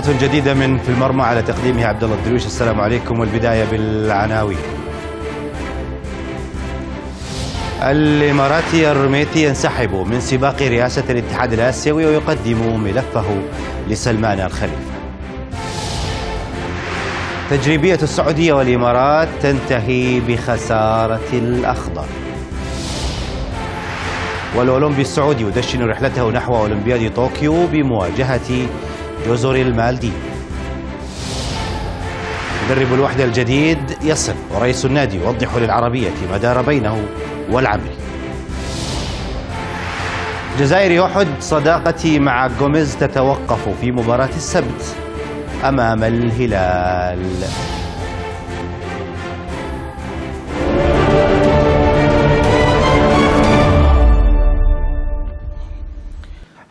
حلقة جديدة من في المرمى على تقديمها عبد الله الدرويش السلام عليكم والبداية بالعناوين. الإماراتي الرميتي ينسحب من سباق رئاسة الاتحاد الآسيوي ويقدم ملفه لسلمان الخليفة. تجريبية السعودية والإمارات تنتهي بخسارة الأخضر. والأولمبي السعودي يدشن رحلته نحو أولمبياد طوكيو بمواجهة جزر المالديف. مدرب الوحدة الجديد يصل ورئيس النادي يوضح للعربية ما دار بينه والعمري جزائري أحد صداقتي مع جوميز تتوقف في مباراة السبت أمام الهلال.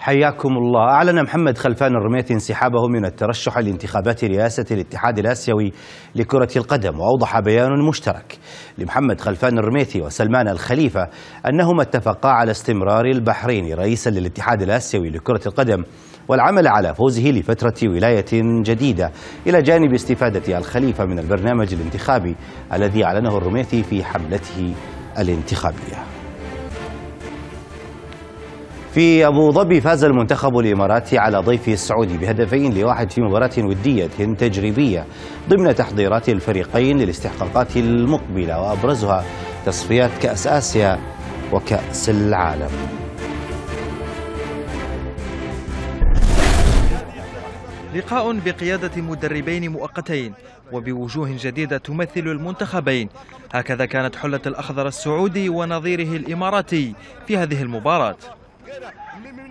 حياكم الله. أعلن محمد خلفان الرميتي انسحابه من الترشح لانتخابات رئاسة الاتحاد الآسيوي لكرة القدم وأوضح بيان مشترك لمحمد خلفان الرميتي وسلمان الخليفة أنهما اتفقا على استمرار البحرين رئيسا للاتحاد الآسيوي لكرة القدم والعمل على فوزه لفترة ولاية جديدة. إلى جانب استفادة الخليفة من البرنامج الانتخابي الذي أعلنه الرميتي في حملته الانتخابية. في أبو ظبي فاز المنتخب الإماراتي على ضيفه السعودي بهدفين لواحد في مباراة ودية تجريبية ضمن تحضيرات الفريقين للاستحقاقات المقبلة وأبرزها تصفيات كأس آسيا وكأس العالم. لقاء بقيادة مدربين مؤقتين وبوجوه جديدة تمثل المنتخبين. هكذا كانت حلة الأخضر السعودي ونظيره الإماراتي في هذه المباراة.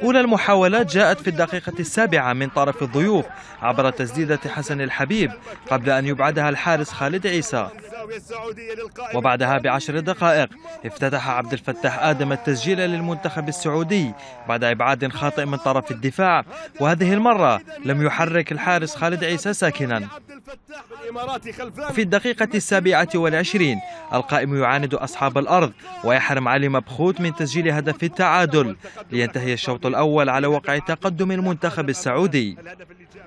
أولى المحاولات جاءت في الدقيقة السابعة من طرف الضيوف عبر تسديدة حسن الحبيب قبل أن يبعدها الحارس خالد عيسى. وبعدها بعشر دقائق افتتح عبد الفتاح آدم التسجيل للمنتخب السعودي بعد إبعاد خاطئ من طرف الدفاع. وهذه المرة لم يحرك الحارس خالد عيسى ساكنا. في الدقيقة السابعة والعشرين القائم يعاند أصحاب الأرض ويحرم علي مبخوت من تسجيل هدف التعادل لينتهي الشوط الأول على وقع تقدم المنتخب السعودي.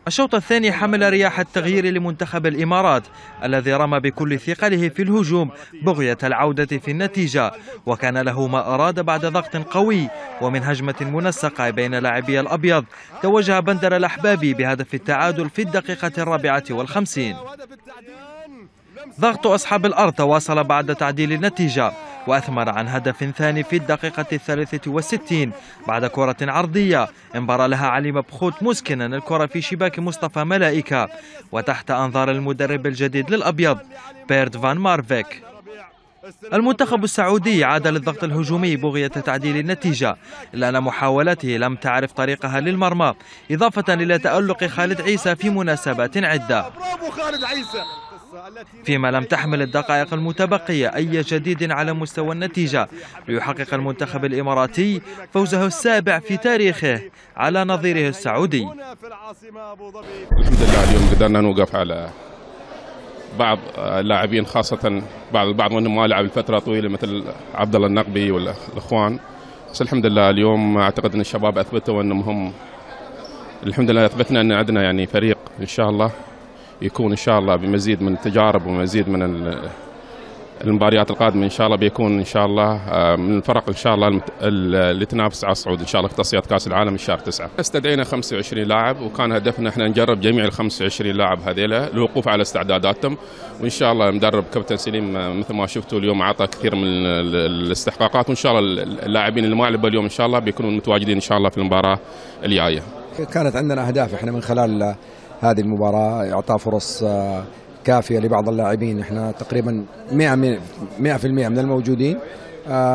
الشوط الثاني حمل رياح التغيير لمنتخب الإمارات الذي رمى بكل ثقله في الهجوم بغية العودة في النتيجة وكان له ما أراد بعد ضغط قوي ومن هجمة منسقة بين لاعبي الأبيض توجه بندر الأحبابي بهدف التعادل في الدقيقة الرابعة والخمسين. ضغط أصحاب الأرض تواصل بعد تعديل النتيجة وأثمر عن هدف ثاني في الدقيقة الثالثة والستين بعد كرة عرضية. انبر لها علي مبخوت مسكنا الكرة في شباك مصطفى ملائكة وتحت أنظار المدرب الجديد للأبيض بيرد فان مارفيك. المنتخب السعودي عاد للضغط الهجومي بغية تعديل النتيجة. إلا أن محاولاته لم تعرف طريقها للمرمى إضافة إلى تألق خالد عيسى في مناسبات عدة. فيما لم تحمل الدقائق المتبقية أي جديد على مستوى النتيجة. ليحقق المنتخب الإماراتي فوزه السابع في تاريخه على نظيره السعودي. الحمد لله اليوم قدرنا نوقف على بعض اللاعبين خاصة بعض البعض منهم ما لعب لفترة طويلة مثل عبد الله النقبي والإخوان بس الحمد لله اليوم أعتقد أن الشباب أثبتوا أنهم هم الحمد لله أثبتنا أن عندنا يعني فريق إن شاء الله. يكون إن شاء الله بمزيد من التجارب ومزيد من المباريات القادمة إن شاء الله بيكون إن شاء الله من الفرق إن شاء الله اللي تنافس على الصعود إن شاء الله في تصفيات كأس العالم الشهر 9 استدعينا 25 لاعب وكان هدفنا إحنا نجرب جميع ال 25 لاعب هذيلا للوقوف على استعداداتهم. وإن شاء الله مدرب كابتن سليم مثل ما شفتوا اليوم اعطى كثير من الاستحقاقات. وإن شاء الله اللاعبين اللي ما لعبوا اليوم إن شاء الله بيكونوا متواجدين إن شاء الله في المباراة الجاية. كانت عندنا أهداف إحنا من خلال هذه المباراة إعطاء فرص كافية لبعض اللاعبين. إحنا تقريبا 100% من الموجودين.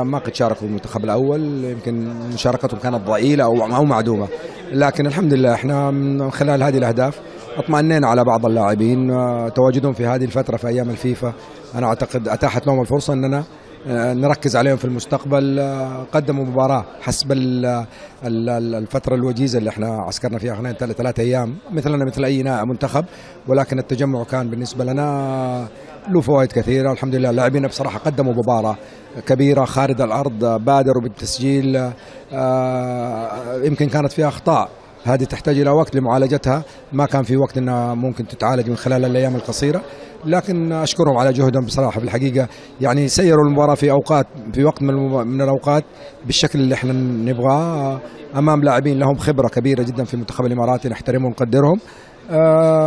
ما قد شاركوا المنتخب الأول يمكن مشاركتهم كانت ضئيلة أو معدومة. لكن الحمد لله إحنا من خلال هذه الأهداف اطمأنينا على بعض اللاعبين. تواجدهم في هذه الفترة في أيام الفيفا. أنا أعتقد أتاحت لهم الفرصة أننا نركز عليهم في المستقبل. قدموا مباراة حسب الفترة الوجيزة اللي إحنا عسكرنا فيها خلال ثلاثة أيام مثلنا مثل أي منتخب. ولكن التجمع كان بالنسبة لنا له فوائد كثيرة. الحمد لله اللاعبين بصراحة قدموا مباراة كبيرة خارج الأرض بادروا بالتسجيل. يمكن كانت فيها أخطاء هذه تحتاج إلى وقت لمعالجتها. ما كان في وقت إنها ممكن تتعالج من خلال الأيام القصيرة. لكن أشكرهم على جهدهم بصراحة في الحقيقة. يعني سيروا المباراة في أوقات في وقت من, من الأوقات بالشكل اللي إحنا نبغاه. أمام لاعبين لهم خبرة كبيرة جدا في المنتخب الاماراتي نحترمهم ونقدرهم. آه،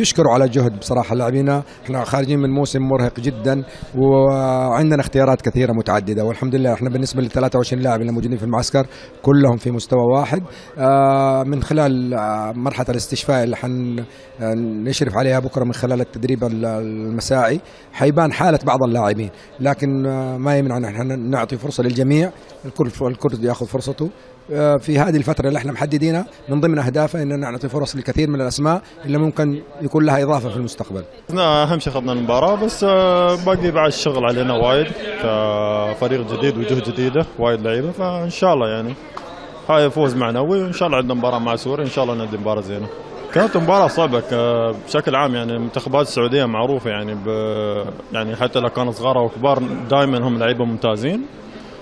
يشكروا على الجهد بصراحة لاعبينا. إحنا خارجين من موسم مرهق جدا وعندنا اختيارات كثيرة متعددة. والحمد لله إحنا بالنسبة لل 23 لاعب اللي موجودين في المعسكر كلهم في مستوى واحد. آه، من خلال آه، مرحلة الاستشفاء اللي حنشرف عليها بكرة من خلال التدريب المسائي حيبان حالة بعض اللاعبين لكن ما يمنع إن إحنا نعطي فرصة للجميع. الكل الكل ياخذ فرصته. آه، في هذه الفترة اللي إحنا محددينها من ضمن أهدافها أننا نعطي فرص لكثير من الأسماء اللي ممكن يكون لها إضافة في المستقبل. أهم شيء أخذنا المباراة بس آه، باقي بعد الشغل علينا وايد كفريق جديد وجهة جديدة وايد لعيبة فإن شاء الله يعني. هاي فوز معنوي وإن شاء الله عندنا مباراة مع سوريا إن شاء الله ندي مباراة زينة. كانت مباراة صعبة بشكل عام يعني المنتخبات السعودية معروفة يعني ب يعني حتى لو كانوا صغار أو كبار دائما هم لعيبة ممتازين.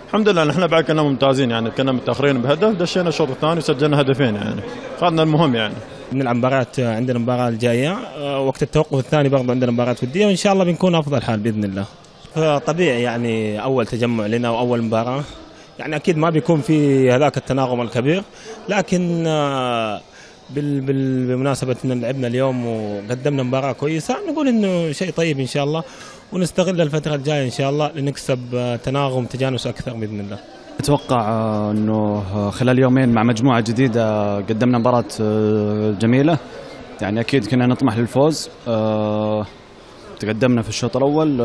الحمد لله نحن بعد كنا ممتازين يعني كنا متأخرين بهدف دشينا الشوط الثاني وسجلنا هدفين يعني اخذنا المهم يعني. بنلعب مباريات عندنا المباراه الجاية وقت التوقف الثاني برضه عندنا مباراة وديه وإن شاء الله بنكون أفضل حال بإذن الله. طبيعي يعني أول تجمع لنا وأول مباراة. يعني أكيد ما بيكون في هذاك التناغم الكبير لكن آه، بالمناسبه ان لعبنا اليوم وقدمنا مباراة كويسة نقول إنه شيء طيب إن شاء الله ونستغل الفترة الجاية إن شاء الله لنكسب تناغم تجانس أكثر بإذن الله. أتوقع إنه خلال يومين مع مجموعة جديدة قدمنا مباراة جميلة يعني أكيد كنا نطمح للفوز تقدمنا في الشوط الأول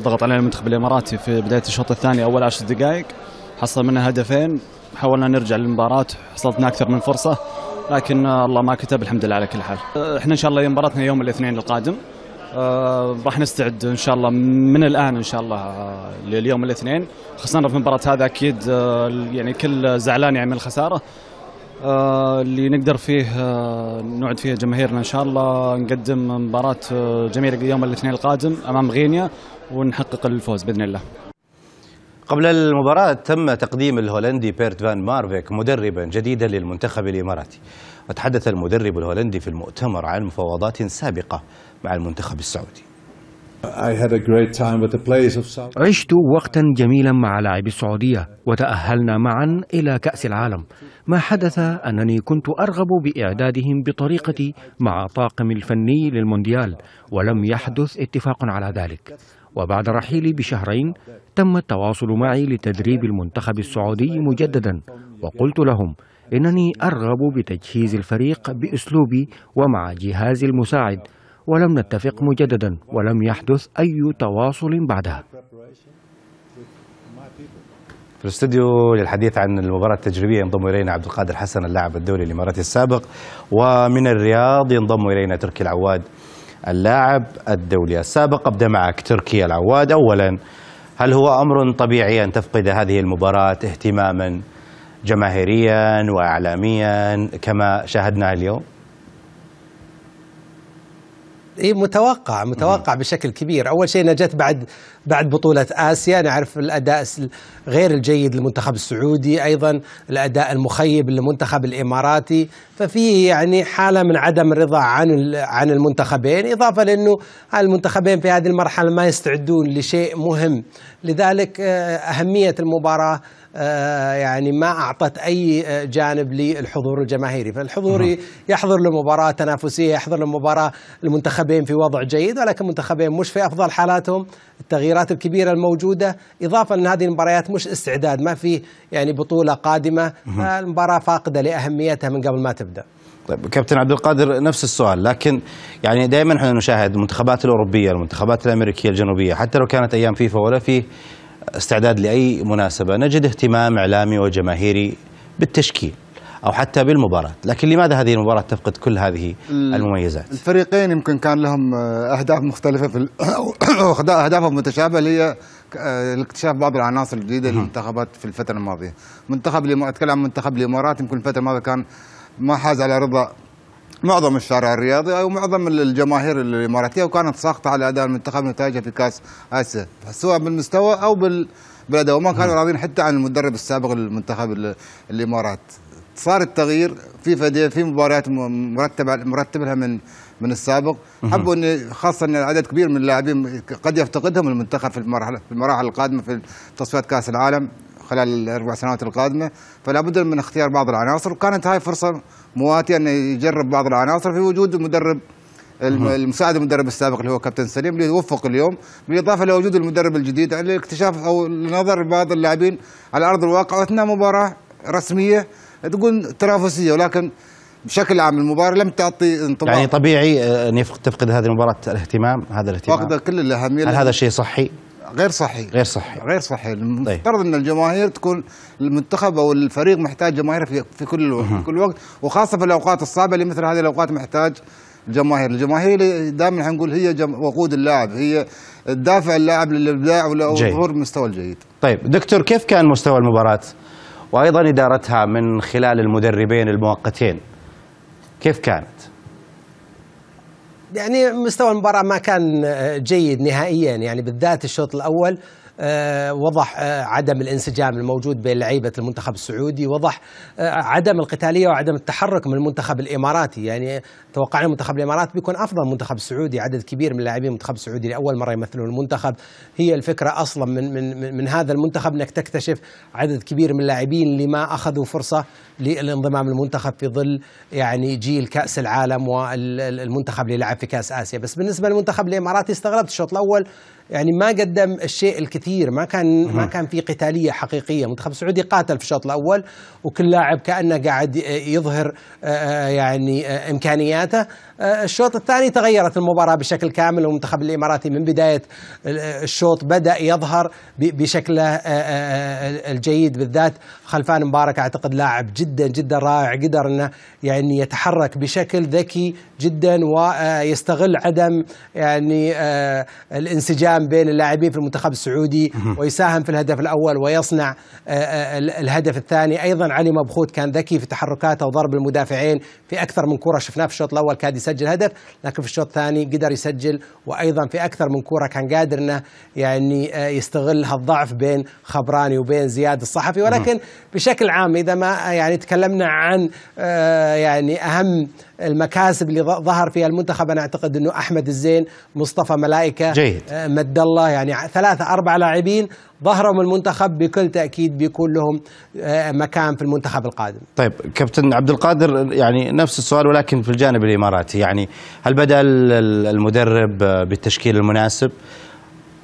ضغط علينا المنتخب الإماراتي في بداية الشوط الثاني أول عشر دقائق حصل منها هدفين حاولنا نرجع للمباراة حصلتنا أكثر من فرصة لكن الله ما كتب الحمد لله على كل حال. إحنا إن شاء الله مباراتنا يوم الاثنين القادم. آه راح نستعد إن شاء الله من الآن إن شاء الله آه لليوم الاثنين. خسرنا في المباراه هذا أكيد آه يعني كل زعلان يعني من الخسارة. آه اللي نقدر فيه آه نوعد فيه جماهيرنا إن شاء الله. نقدم مباراة آه جميلة يوم الاثنين القادم أمام غينيا ونحقق الفوز بإذن الله. قبل المباراة تم تقديم الهولندي بيرت فان مارفيك مدربا جديدا للمنتخب الإماراتي. وتحدث المدرب الهولندي في المؤتمر عن مفاوضات سابقة مع المنتخب السعودي. عشت وقتا جميلا مع لاعبي السعودية وتأهلنا معا إلى كأس العالم. ما حدث أنني كنت أرغب بإعدادهم بطريقتي مع طاقم الفني للمونديال ولم يحدث اتفاق على ذلك. وبعد رحيلي بشهرين تم التواصل معي لتدريب المنتخب السعودي مجددا وقلت لهم إنني أرغب بتجهيز الفريق بأسلوبي ومع جهازي المساعد ولم نتفق مجددا ولم يحدث أي تواصل بعدها. في الاستوديو للحديث عن المباراة التجريبية ينضم إلينا عبد القادر حسن اللاعب الدولي الإماراتي السابق ومن الرياض ينضم إلينا تركي العواد اللاعب الدولي السابق أبدأ معك تركي العواد أولا هل هو أمر طبيعي أن تفقد هذه المباراة اهتماما جماهيريا وإعلاميا كما شاهدنا اليوم؟ اي متوقع متوقع مم. بشكل كبير. أول شيء نجت بعد بعد بطولة آسيا. نعرف الأداء غير الجيد للمنتخب السعودي أيضا الأداء المخيب للمنتخب الإماراتي. ففي يعني حالة من عدم الرضا عن عن المنتخبين إضافة لأنه المنتخبين في هذه المرحلة ما يستعدون لشيء مهم. لذلك آه، أهمية المباراة يعني ما أعطت أي جانب للحضور الجماهيري. فالحضور يحضر لمباراة تنافسية يحضر لمباراة المنتخبين في وضع جيد ولكن المنتخبين مش في أفضل حالاتهم. التغييرات الكبيرة الموجودة إضافة ان هذه المباريات مش استعداد ما في يعني بطولة قادمة. المباراة فاقدة لأهميتها من قبل ما تبدأ. طيب كابتن عبد القادر نفس السؤال لكن يعني دائما إحنا نشاهد المنتخبات الأوروبية المنتخبات الأمريكية الجنوبية حتى لو كانت أيام فيفا ولا في استعداد لأي مناسبة نجد اهتمام إعلامي وجماهيري بالتشكيل أو حتى بالمباراة، لكن لماذا هذه المباراة تفقد كل هذه المميزات؟ الفريقين يمكن كان لهم أهداف مختلفة في أو اهدافهم متشابهة اللي هي الاكتشاف بعض العناصر الجديدة للمنتخبات في الفترة الماضية. منتخب أتكلم عن منتخب الإمارات يمكن الفترة الماضية كان ما حاز على رضا معظم الشارع الرياضي أو معظم الجماهير الإماراتية وكانت ساقطة على أداء المنتخب نتائجه في كأس آسيا. سواء بالمستوى أو بالاداء وما كانوا راضين حتى عن المدرب السابق للمنتخب الإمارات. صار التغيير في فدي في مباريات مرتبة مرتب لها من من السابق. حبوا ان خاصة إن عدد كبير من اللاعبين قد يفتقدهم المنتخب في المرحله في المراحل القادمة في تصفيات كأس العالم. خلال الأربع سنوات القادمة فلا بد من اختيار بعض العناصر. وكانت هاي فرصة مواتية انه يجرب بعض العناصر في وجود المدرب الم- المساعد المدرب السابق اللي هو كابتن سليم اللي وفق اليوم بالإضافة لوجود المدرب الجديد لاكتشاف أو لنظر بعض اللاعبين على أرض الواقع واثناء مباراة رسمية تكون تنافسية. ولكن بشكل عام المباراة لم تعطي انطباع. يعني طبيعي آه، أن تفقد هذه المباراة الاهتمام هذا الاهتمام. واخذه كل الأهمية هل هذا شيء صحي؟ غير صحي غير صحي غير صحي المفترض إن الجماهير تكون المنتخب أو الفريق محتاج جماهير في, في كل الوقت في كل وقت وخاصة في الأوقات الصعبة اللي مثل هذه الأوقات محتاج الجماهير الجماهير دائما حنقول هي جم... وقود اللاعب هي الدافع اللاعب للإبداع ولا- جيد. وظهور المستوى الجيد. طيب دكتور كيف كان مستوى المباراة؟ وأيضا إدارتها من خلال المدربين المؤقتين. كيف كانت؟ يعني مستوى المباراة ما كان آه، جيد نهائيا. يعني بالذات الشوط الأول آه، وضح آه، عدم الانسجام الموجود بين لعيبة المنتخب السعودي وضح عدم القتالية وعدم التحرك من المنتخب الإماراتي. يعني توقعنا المنتخب الإماراتي بيكون أفضل من المنتخب السعودي. عدد كبير من لاعبين المنتخب السعودي لأول مرة يمثلون المنتخب. هي الفكرة أصلا من, من- من هذا المنتخب أنك تكتشف عدد كبير من اللاعبين اللي ما أخذوا فرصة. للانضمام للمنتخب في ظل يعني جيل كأس العالم والمنتخب اللي لعب في كأس آسيا. بس بالنسبة للمنتخب الإماراتي استغربت الشوط الأول يعني ما قدم الشيء الكثير. ما كان ما كان في قتالية حقيقية. المنتخب السعودي قاتل في الشوط الأول وكل لاعب كأنه قاعد يظهر آه، يعني آه، إمكانياته. آه، الشوط الثاني تغيرت المباراة بشكل كامل والمنتخب الاماراتي من بداية الشوط بدأ يظهر بشكله آه، آه، الجيد بالذات. خلفان مبارك أعتقد لاعب جدا جدا رائع قدر إنه يعني يتحرك بشكل ذكي جدا ويستغل عدم يعني آه، الانسجام بين اللاعبين في المنتخب السعودي ويساهم في الهدف الأول ويصنع آه، آه، ال- الهدف الثاني. أيضا علي مبخوت كان ذكي في تحركاته وضرب المدافعين في أكثر من كره شفناه في الشوط الأول كاد يسجل هدف لكن في الشوط الثاني قدر يسجل وأيضا في أكثر من كره كان قادر إنه يعني آه، يستغل هالضعف بين خبراني وبين زياد الصحفي. ولكن بشكل عام إذا ما يعني تكلمنا عن آه، يعني أهم المكاسب اللي ظهر فيها المنتخب. أنا أعتقد إنه أحمد الزين مصطفى ملائكة جيد. آه، مد الله. يعني ع- ثلاثة أربع لاعبين ظهروا من المنتخب بكل تأكيد بيكون لهم آه، مكان في المنتخب القادم. طيب كابتن عبد القادر يعني نفس السؤال ولكن في الجانب الإماراتي. يعني هل بدأ ال- ال- المدرب بالتشكيل المناسب؟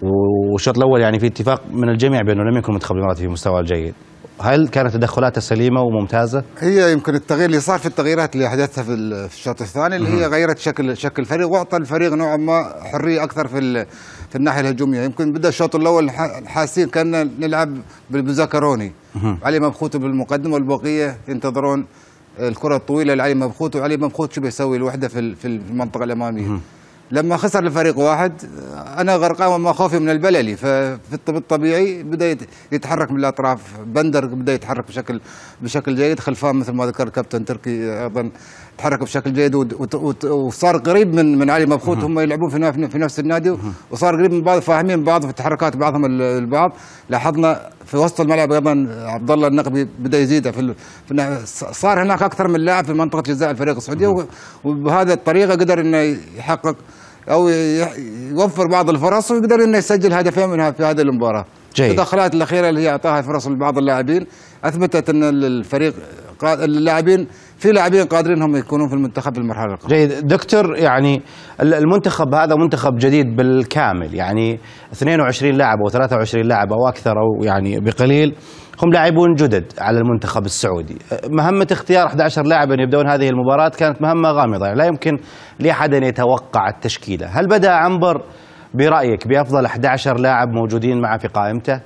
والشوط الأول يعني في اتفاق من الجميع بأنه لم يكن المنتخب الإماراتي في مستوى الجيد. هل كانت تدخلاته سليمة وممتازة؟ هي يمكن التغيير اللي صار في التغييرات اللي حدثها في ال- في الشوط الثاني اللي هي غيرت شكل شكل الفريق وأعطى الفريق نوعا ما حرية أكثر في في الناحية الهجومية. يمكن بدأ الشوط الأول حاسين كان نلعب بالبزاكروني. علي مبخوت بالمقدمة والبقية ينتظرون الكرة الطويلة لعلي مبخوت وعلي مبخوت شو بيسوي؟ الوحدة في ال- في المنطقة الأمامية. لما خسر الفريق واحد أنا غرقان وما خوفي من البللي. ففي الطب الطبيعي بدا يت- يتحرك من الأطراف. بندر بدا يتحرك بشكل بشكل جيد. خلفان مثل ما ذكر كابتن تركي أيضا تحرك بشكل جيد وصار قريب من من علي مبخوت. هم يلعبون في في نفس النادي وصار قريب من بعض فاهمين بعض في تحركات بعضهم ال- البعض. لاحظنا في وسط الملعب أيضا عبد الله النقبي بدا يزيد في, صار هناك أكثر من لاعب في منطقة جزاء الفريق السعودي وبهذه الطريقة قدر إنه يحقق أو يوفر بعض الفرص ويقدر إنه يسجل هدفين منها في هذه المباراة. جيد. التدخلات الأخيرة اللي هي أعطاها فرص لبعض اللاعبين أثبتت إن الفريق اللاعبين في لاعبين قادرين هم يكونون في المنتخب في المرحلة القادمة. جيد دكتور يعني ال- المنتخب هذا منتخب جديد بالكامل يعني 22 لاعب أو 23 لاعب أو أكثر أو يعني بقليل هم لاعبون جدد على المنتخب السعودي. مهمة اختيار 11 لاعبا يبدون هذه المباراة كانت مهمة غامضة. يعني لا يمكن لأحد أن يتوقع التشكيلة. هل بدأ عنبر برأيك بأفضل 11 لاعب موجودين معه في قائمته؟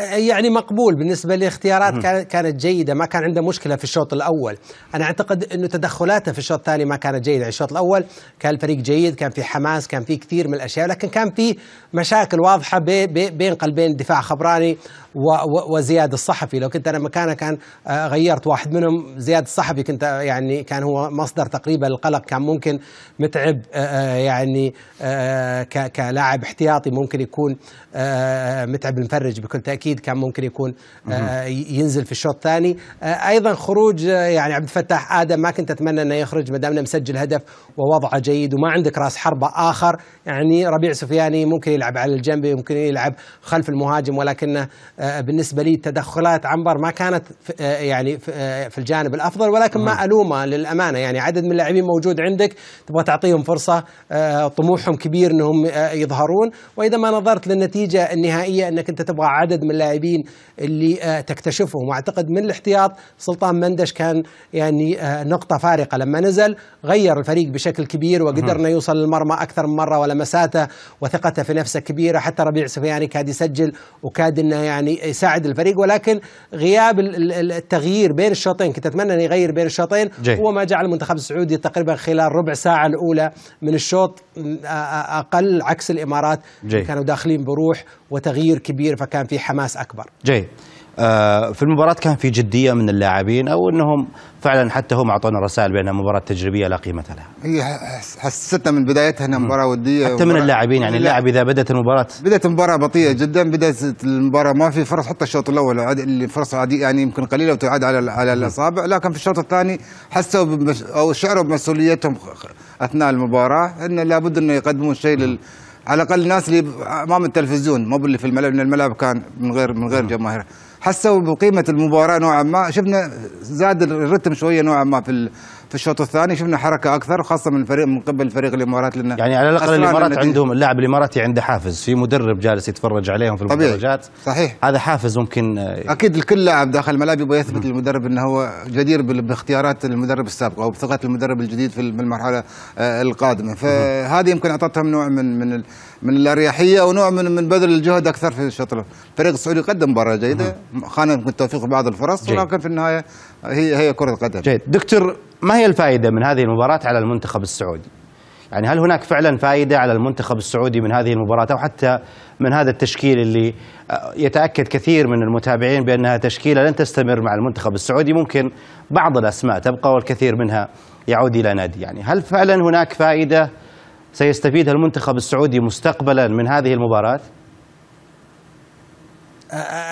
يعني مقبول بالنسبة لاختيارات كانت جيدة ما كان عنده مشكلة في الشوط الأول. أنا أعتقد إنه تدخلاته في الشوط الثاني ما كانت جيدة. الشوط الأول كان الفريق جيد كان في حماس كان في كثير من الأشياء لكن كان في مشاكل واضحة بي بي بين قلبين دفاع خبراني وزياد الصحفي. لو كنت أنا مكانه كان آه، غيرت واحد منهم زياد الصحفي كنت آه، يعني كان هو مصدر تقريبا القلق كان ممكن متعب آه، يعني كلاعب احتياطي ممكن يكون متعب المفرج بكل تأكيد أكيد كان ممكن يكون ينزل في الشوط الثاني. أيضا خروج يعني عبد الفتاح آدم ما كنت أتمنى أنه يخرج ما دامنا مسجل هدف ووضعه جيد وما عندك راس حربة آخر. يعني ربيع سفياني ممكن يلعب على الجنب ممكن يلعب خلف المهاجم ولكنه آه، بالنسبة لي تدخلات عنبر ما كانت في- آه، يعني في- آه، في الجانب الأفضل ولكن ما ألومه للأمانة. يعني عدد من اللاعبين موجود عندك تبغى تعطيهم فرصة آه، طموحهم كبير إنهم آه، يظهرون. وإذا ما نظرت للنتيجة النهائية إنك أنت تبغى عدد من اللاعبين اللي تكتشفهم. وأعتقد من الاحتياط سلطان مندش كان يعني نقطة فارقة. لما نزل غير الفريق بشكل كبير وقدرنا يوصل للمرمى أكثر من مرة ولمساته وثقته في نفسه كبيرة. حتى ربيع سفياني كاد يسجل وكاد إنه يعني يساعد الفريق ولكن غياب ال- ال- التغيير بين الشوطين كنت أتمنى انه يغير بين الشوطين. هو ما جعل المنتخب السعودي تقريبا خلال ربع ساعة الأولى من الشوط أقل عكس الإمارات جيد. كانوا داخلين بروح وتغيير كبير فكان في حماس أكبر جيد في المباراة كان في جدية من اللاعبين أو أنهم فعلا حتى هم أعطونا رسائل بأنها مباراة تجريبية لا قيمة لها. هي حس- حسستنا من بدايتها إنها مباراة ودية حتى من مباراة- اللاعبين يعني اللاعب إذا بدأت المباراة بدأت المباراة بطيئة جدا بدأت المباراة ما في فرص حتى الشوط الأول اللي فرص عادية يعني يمكن قليلة وتعاد على على الأصابع لكن في الشوط الثاني حسوا بمش أو شعروا بمسؤوليتهم أثناء المباراة إنه لابد إنه يقدمون شيء لل على الأقل الناس اللي أمام التلفزيون مو باللي في الملعب لأن الملعب كان من غير من غير جماهير. حسوا بقيمة المباراة نوعا ما. شفنا زاد الرتم شوية نوعا ما في في الشوط الثاني. شفنا حركة أكثر خاصة من الفريق من قبل فريق الإمارات لأنه يعني على الإمارات النتيجة. عندهم اللاعب الإماراتي عنده حافز. في مدرب جالس يتفرج عليهم في. المدرجات. صحيح. هذا حافز ممكن أكيد الكل لاعب داخل الملعب يبغى يثبت للمدرب إنه هو جدير باختيارات المدرب السابق أو بثقة المدرب الجديد في المرحله آه، القادمة. فهذه يمكن أعطتهم نوع من من من الأريحية ونوع من من بذل الجهد أكثر في الشوط الأول. الفريق السعودي قدم مباراة جيدة. خان يمكن التوفيق في بعض الفرص جيد. ولكن في النهاية هي هي كرة قدم. جيد. دكتور ما هي الفائدة من هذه المباراة على المنتخب السعودي؟ يعني هل هناك فعلا فائدة على المنتخب السعودي من هذه المباراة؟ أو حتى من هذا التشكيل اللي آه، يتأكد كثير من المتابعين بأنها تشكيلة لن تستمر مع المنتخب السعودي. ممكن بعض الأسماء تبقى والكثير منها يعود إلى نادي. يعني هل فعلا هناك فائدة سيستفيدها المنتخب السعودي مستقبلا من هذه المباراة؟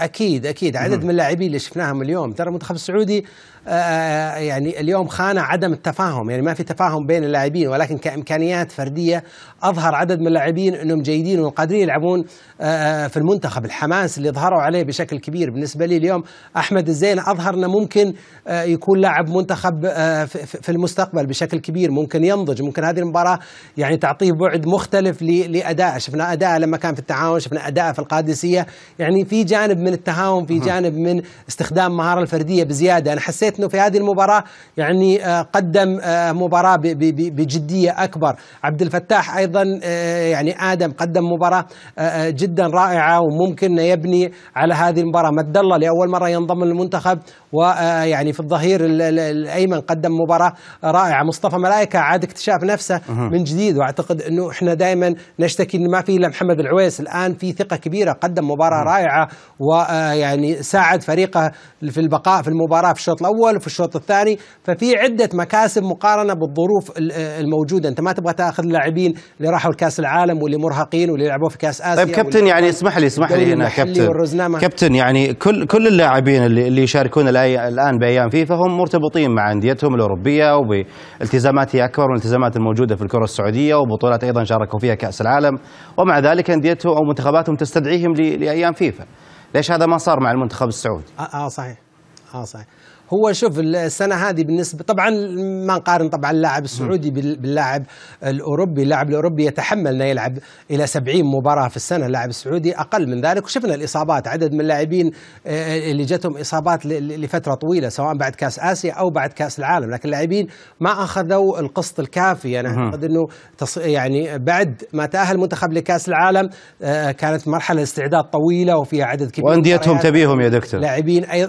أكيد أكيد. عدد من اللاعبين اللي شفناهم اليوم ترى المنتخب السعودي يعني اليوم خان عدم التفاهم يعني ما في تفاهم بين اللاعبين ولكن كإمكانيات فردية أظهر عدد من اللاعبين إنهم جيدين وقادرين يلعبون آه، في المنتخب. الحماس اللي ظهروا عليه بشكل كبير بالنسبة لي اليوم أحمد الزين أظهر إنه ممكن آه، يكون لاعب منتخب آه، في المستقبل بشكل كبير ممكن ينضج ممكن هذه المباراة يعني تعطيه بعد مختلف ل- لأداء. شفنا أداء لما كان في التعاون شفنا أداء في القادسية يعني في جانب من التهاون في جانب من استخدام المهاره الفردية بزيادة. أنا حسيت انه في هذه المباراة يعني آه، قدم آه، مباراة بجدية أكبر. عبد الفتاح أيضا آه، يعني آدم قدم مباراة جدا رائعة وممكن يبني على هذه المباراة. مد الله لأول مرة ينضم للمنتخب ويعني في الظهير ال- ال- الأيمن قدم مباراة رائعة. مصطفى ملائكة عاد اكتشاف نفسه من جديد وأعتقد إنه إحنا دائما نشتكي انه ما في إلا محمد العويس. الآن في ثقة كبيرة قدم مباراة رائعة ويعني ساعد فريقه في البقاء في المباراة في الشوط الأول. وفي الشوط الثاني ففي عدة مكاسب مقارنة بالظروف ال- الموجودة. أنت ما تبغى تأخذ اللاعبين اللي راحوا لكأس العالم واللي مرهقين واللي لعبوا في كأس آسيا طيب كابتن يعني اسمح لي اسمح لي هنا كابتن. كابتن يعني كل كل اللاعبين اللي اللي يشاركون الآن بأيام فيفا هم مرتبطين مع أنديتهم الأوروبية وبالتزامات هي أكبر من الالتزامات الموجودة في الكرة السعودية وبطولات أيضا شاركوا فيها كأس العالم. ومع ذلك أنديتهم أو منتخباتهم تستدعيهم لأيام فيفا. ليش هذا ما صار مع المنتخب السعودي؟ آه, آه صحيح. آه صحيح. هو شوف السنة هذه بالنسبة طبعا ما نقارن طبعا اللاعب السعودي بال- باللاعب الأوروبي. اللاعب الأوروبي يتحمل أنه يلعب إلى 70 مباراة في السنة اللاعب السعودي أقل من ذلك. وشفنا الإصابات عدد من اللاعبين آه، اللي جتهم إصابات ل- ل- لفترة طويلة سواء بعد كأس آسيا أو بعد كأس العالم. لكن اللاعبين ما أخذوا القسط الكافي. أنا أعتقد أنه تص... يعني بعد ما تأهل المنتخب لكأس العالم آه، كانت مرحلة استعداد طويلة وفيها عدد كبير وأنديتهم. تبيهم يا دكتور. لاعبين أي...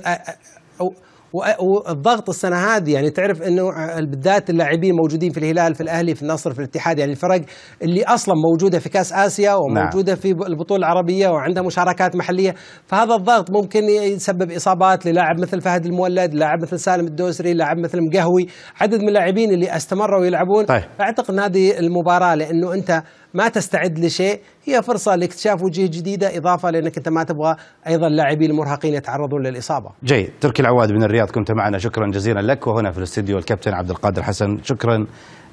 والضغط السنة هذه يعني تعرف إنه بالذات اللاعبين موجودين في الهلال في الأهلي في النصر في الاتحاد يعني الفرق اللي أصلا موجودة في كأس آسيا وموجودة في البطولة العربية وعندها مشاركات محلية فهذا الضغط ممكن يسبب إصابات للاعب مثل فهد المولد لاعب مثل سالم الدوسري لاعب مثل مقهوي عدد من اللاعبين اللي استمروا يلعبون طيب. أعتقد هذه المباراة لأنه أنت ما تستعد لشيء هي فرصة لاكتشاف وجوه جديدة إضافة لأنك أنت ما تبغى أيضا اللاعبين المرهقين يتعرضون للإصابة. جيد. تركي العواد من الرياض كنت معنا. شكرا جزيلا لك. وهنا في الاستديو الكابتن عبد القادر حسن. شكرا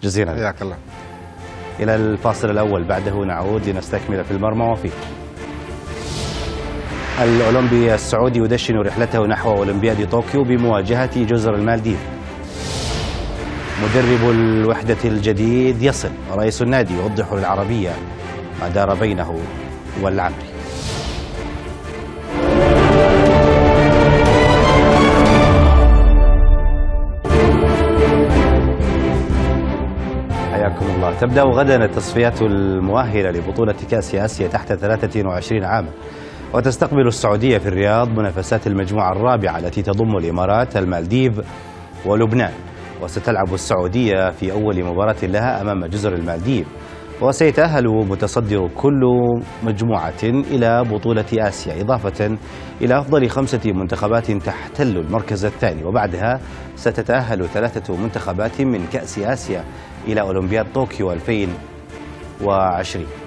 جزيلا لك. حياك الله. إلى الفاصل الأول. بعده نعود لنستكمل في المرمى وفيه الأولمبي السعودي يدشن رحلته نحو أولمبياد طوكيو بمواجهة جزر المالديف. مدرب الوحدة الجديد يصل رئيس النادي يوضح للعربية ما دار بينه والعمري حياكم الله. تبدأ غدا التصفيات المؤهلة لبطولة كأس آسيا تحت 23 عاما. وتستقبل السعودية في الرياض منافسات المجموعة الرابعة التي تضم الإمارات المالديف ولبنان. وستلعب السعودية في أول مباراة لها أمام جزر المالديف. وسيتأهل متصدر كل مجموعة إلى بطولة آسيا إضافة إلى أفضل خمسة منتخبات تحتل المركز الثاني. وبعدها ستتأهل ثلاثة منتخبات من كأس آسيا إلى أولمبياد طوكيو 2020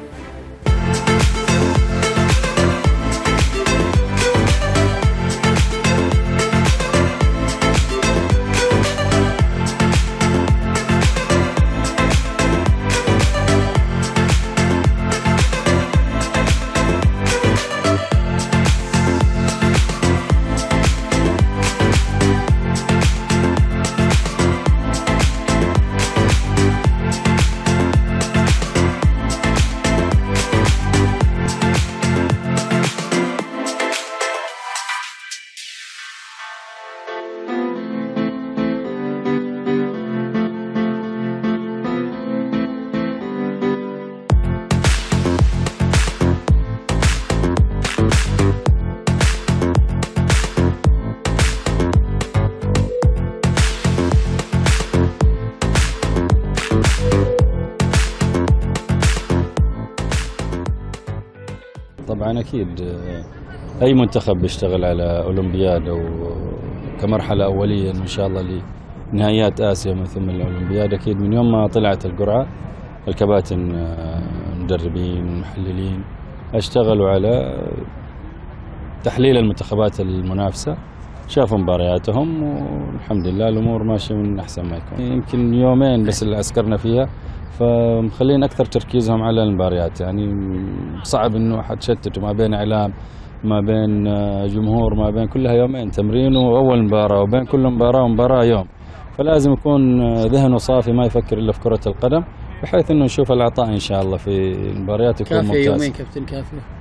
طبعا أكيد. أي منتخب بيشتغل على أولمبياد أو كمرحلة أولية إن شاء الله لنهائيات آسيا من ثم الأولمبياد أكيد من يوم ما طلعت القرعة الكباتن آه، مدربين محللين أشتغلوا على تحليل المنتخبات المنافسة. شافوا مبارياتهم والحمد لله الأمور ماشية من أحسن ما يكون. يمكن يومين بس اللي عسكرنا فيها فمخلين أكثر تركيزهم على المباريات. يعني صعب إنه أحد شتت ما بين إعلام ما بين آه، جمهور ما بين كلها يومين تمرين وأول مباراة وبين كل مباراة ومباراة يوم. فلازم يكون آه، ذهنه صافي ما يفكر إلا في كرة القدم بحيث إنه نشوف العطاء إن شاء الله في المباريات يكون كافية ممتاز. يومين كابتن كافية.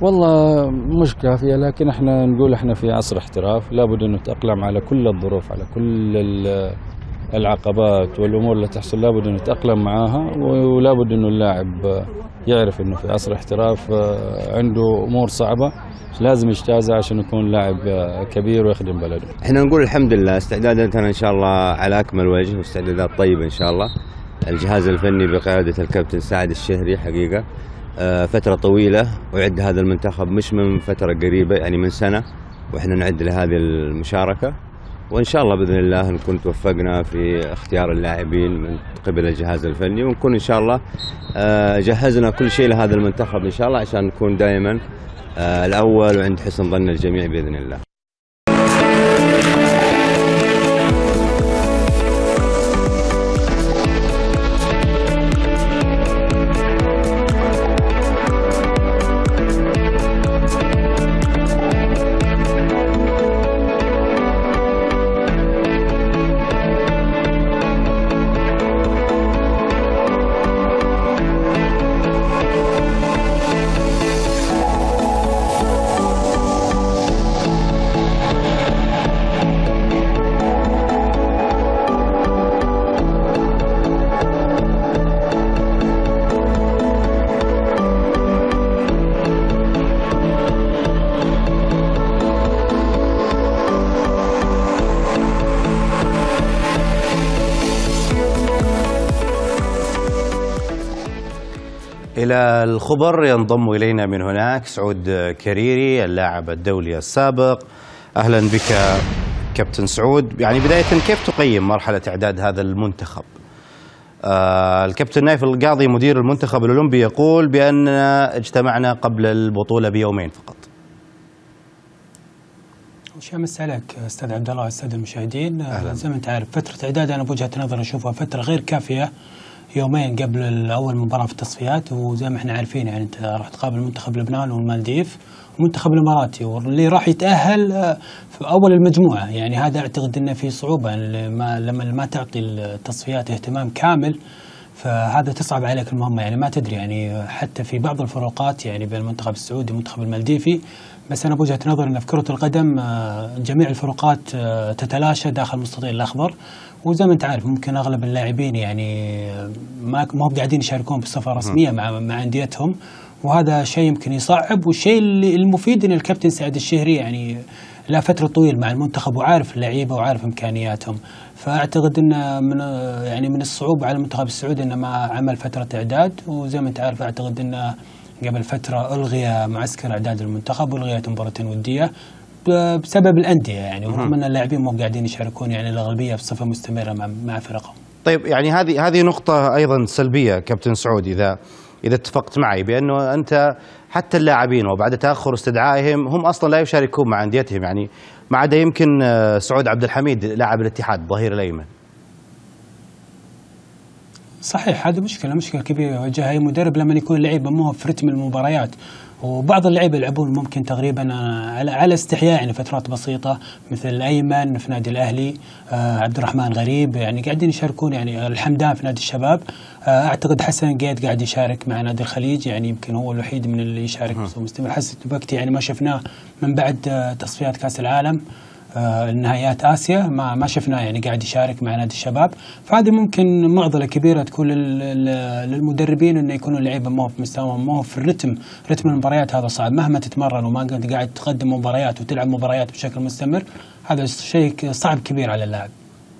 والله مش كافية لكن إحنا نقول إحنا في عصر احتراف لابد إنه نتأقلم على كل الظروف على كل ال- العقبات والأمور اللي تحصل لابد إنه نتأقلم معاها ولابد إنه اللاعب يعرف إنه في عصر احتراف آه، عنده أمور صعبة لازم يجتازها عشان يكون لاعب آه، كبير ويخدم بلده. إحنا نقول الحمد لله استعداداتنا إن شاء الله على أكمل وجه واستعدادات طيبة إن شاء الله. الجهاز الفني بقيادة الكابتن سعد الشهري حقيقة. آه، فترة طويلة وعد هذا المنتخب مش من فترة قريبة يعني من سنة وإحنا نعد لهذه المشاركة. وإن شاء الله بإذن الله نكون توفقنا في اختيار اللاعبين من قبل الجهاز الفني ونكون إن شاء الله آه، جهزنا كل شيء لهذا المنتخب إن شاء الله عشان نكون دائما آه، الأول وعند حسن ظن الجميع بإذن الله. الخبر ينضم إلينا من هناك سعود كريري اللاعب الدولي السابق. أهلا بك كابتن سعود. يعني بداية كيف تقيم مرحلة إعداد هذا المنتخب؟ آه، الكابتن نايف القاضي مدير المنتخب الأولمبي يقول بأننا اجتمعنا قبل البطولة بيومين فقط. وش امس عليك أستاذ عبد الله أستاذ المشاهدين. أهلا. زي ما أنت عارف فترة إعداد أنا بوجهة نظري أشوفها فترة غير كافية. يومين قبل اول مباراه في التصفيات وزي ما إحنا عارفين يعني أنت راح تقابل منتخب لبنان والمالديف والمنتخب الإماراتي واللي راح يتأهل آه، في أول المجموعة. يعني هذا أعتقد إنه في صعوبة لما لما ما تعطي التصفيات اهتمام كامل فهذا تصعب عليك المهمة. يعني ما تدري يعني حتى في بعض الفروقات يعني بين المنتخب السعودي والمنتخب المالديفي بس أنا بوجهة نظري إن في كرة القدم آه، جميع الفروقات آه، تتلاشى داخل المستطيل الأخضر. وزي ما انت عارف ممكن أغلب اللاعبين يعني ما ما هم قاعدين يشاركون بصفه رسميه مع مع أنديتهم. وهذا شيء يمكن يصعب والشيء المفيد إن الكابتن سعد الشهري يعني لا فترة طويل مع المنتخب وعارف اللعيبة وعارف إمكانياتهم. فأعتقد أن من يعني من الصعوبة على المنتخب السعودي أنه ما عمل فترة إعداد. وزي ما أنت عارف أعتقد أنه قبل فترة ألغي معسكر إعداد المنتخب وألغيت مباراتين ودية. بسبب الأندية يعني ورغم أن اللاعبين مو قاعدين يشاركون يعني الأغلبية بصفة مستمرة مع مع فرقهم. طيب يعني هذه هذه نقطة أيضا سلبية كابتن سعود إذا إذا اتفقت معي بأنه أنت حتى اللاعبين وبعد تأخر استدعائهم هم أصلا لا يشاركون مع أنديتهم يعني ما عدا يمكن آه، سعود عبد الحميد لاعب الاتحاد الظهير الأيمن. صحيح هذه مشكلة مشكلة كبيرة يواجهها أي مدرب لما يكون لعيبه مو في رتم المباريات. وبعض اللعيبة يلعبون ممكن تقريبا على على استحياء يعني فترات بسيطة مثل الايمن في نادي الأهلي آه عبد الرحمن غريب يعني قاعدين يشاركون يعني الحمدان في نادي الشباب. آه أعتقد حسن قيد قاعد يشارك مع نادي الخليج يعني يمكن هو الوحيد من اللي يشارك مستمر حسن بكتي يعني ما شفناه من بعد آه تصفيات كأس العالم. آه، نهائيات آسيا ما ما شفناه يعني قاعد يشارك مع نادي الشباب. فهذه ممكن معضلة كبيرة تكون للمدربين إنه يكونوا اللعيبه ما هو في مستواهم ما هو في الرتم رتم المباريات هذا صعب. مهما تتمرن وما قاعد تقدم مباريات وتلعب مباريات بشكل مستمر هذا شيء صعب كبير على اللاعب.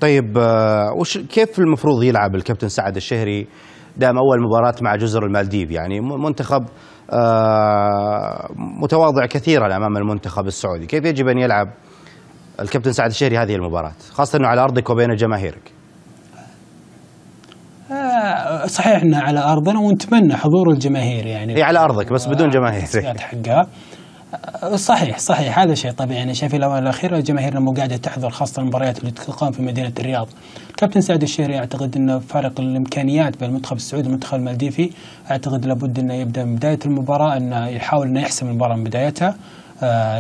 طيب آه، وش كيف المفروض يلعب الكابتن سعد الشهري دام أول مباراة مع جزر المالديف؟ يعني منتخب آه، متواضع كثيرا أمام المنتخب السعودي. كيف يجب أن يلعب؟ الكابتن سعد الشهري هذه المباراة خاصة أنه على أرضك وبين جماهيرك. آه صحيح انه على أرضنا ونتمنى حضور الجماهير يعني. هي على أرضك بس بدون جماهير حقها. آه، صحيح صحيح هذا شيء طبيعي. يعني شايف الاونه الاخيره جماهيرنا مو قاعدة تحضر خاصة المباريات اللي تقام في مدينة الرياض. كابتن سعد الشهري أعتقد إنه فارق الإمكانيات بين المنتخب السعودي والمنتخب المالديفي. أعتقد لابد إنه يبدأ من بداية المباراة إنه يحاول إنه يحسم المباراة من بدايتها.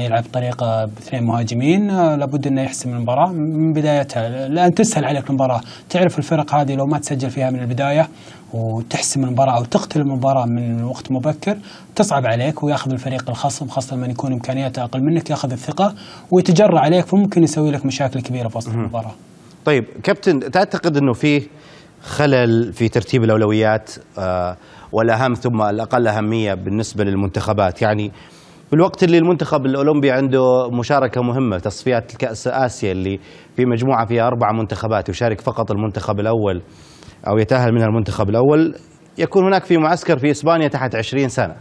يلعب بطريقه باثنين مهاجمين آه، لابد إنه يحسم المباراة من بدايتها. لأن تسهل عليك المباراة. تعرف الفرق هذه لو ما تسجل فيها من البداية وتحسم المباراة أو تقتل المباراة من وقت مبكر تصعب عليك وياخذ الفريق الخصم خاصة لما يكون إمكانياته أقل منك ياخذ الثقة ويتجرع عليك فممكن يسوي لك مشاكل كبيرة في وسط المباراة. طيب كابتن تعتقد إنه في خلل في ترتيب الأولويات؟ آه والأهم ثم الأقل أهمية بالنسبة للمنتخبات؟ يعني بالوقت اللي المنتخب الأولمبي عنده مشاركة مهمة تصفيات كاس آسيا اللي في مجموعة فيها أربع منتخبات يشارك فقط المنتخب الأول أو يتأهل منها المنتخب الأول يكون هناك في معسكر في إسبانيا تحت 20 سنة.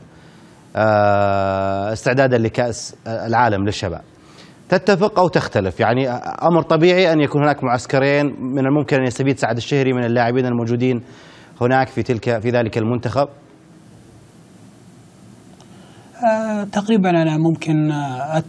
آه، استعدادا لكأس العالم للشباب. تتفق أو تختلف يعني أمر طبيعي أن يكون هناك معسكرين من الممكن أن يستفيد سعد الشهري من اللاعبين الموجودين هناك في تلك في ذلك المنتخب. آه تقريبا أنا ممكن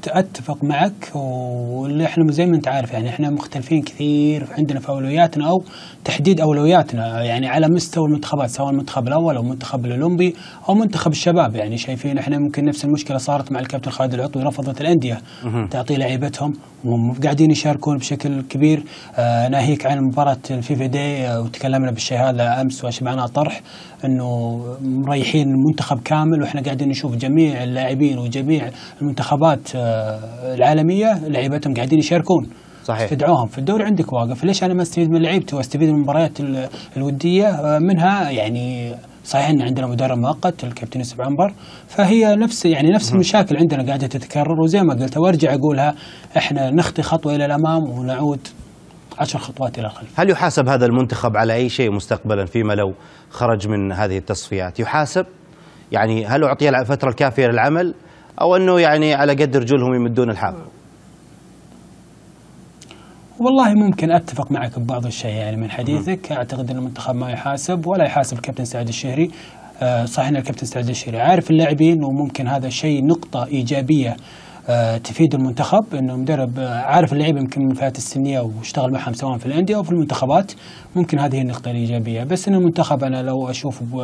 أتفق معك واللي إحنا زي ما أنت عارف يعني إحنا مختلفين كثير عندنا في أولوياتنا أو تحديد أولوياتنا يعني على مستوى المنتخبات سواء المنتخب الأول أو المنتخب الأولمبي أو منتخب الشباب. يعني شايفين إحنا ممكن نفس المشكلة صارت مع الكابتن خالد العطوي رفضت الأندية تعطي لعيبتهم وهم قاعدين يشاركون بشكل كبير. آه ناهيك عن مباراة الفيفا دي آه وتكلمنا بالشيء هذا أمس وشبعنا طرح إنه مريحين المنتخب كامل وإحنا قاعدين نشوف جميع اللاعبين وجميع المنتخبات آه العالمية لعيبتهم قاعدين يشاركون. صحيح. استدعوهم في الدوري عندك واقف. ليش أنا ما أستفيد من لعيبتي وأستفيد من المباريات الودية؟ آه منها يعني صحيح إن عندنا مدرب مؤقت الكابتن يوسف عنبر. فهي نفس يعني نفس المشاكل عندنا قاعدة تتكرر. وزي ما قلت وأرجع أقولها إحنا نخطي خطوة إلى الأمام ونعود عشر خطوات إلى الخلف. هل يحاسب هذا المنتخب على أي شيء مستقبلا فيما لو خرج من هذه التصفيات؟ يحاسب؟ يعني هل اعطي الفترة الكافية للعمل أو أنه يعني على قد رجولهم يمدون الحافظ؟ والله ممكن أتفق معك ببعض الشيء يعني من حديثك أعتقد إن المنتخب ما يحاسب ولا يحاسب الكابتن سعد الشهري آه، صحيح إن الكابتن سعد الشهري عارف اللاعبين وممكن هذا الشيء نقطة إيجابية تفيد المنتخب إنه مدرب آه، عارف اللعيبة يمكن من الفئات السنية واشتغل معهم سواء في الأندية أو في المنتخبات ممكن هذه النقطة الإيجابية. بس ان المنتخب أنا لو أشوف ب-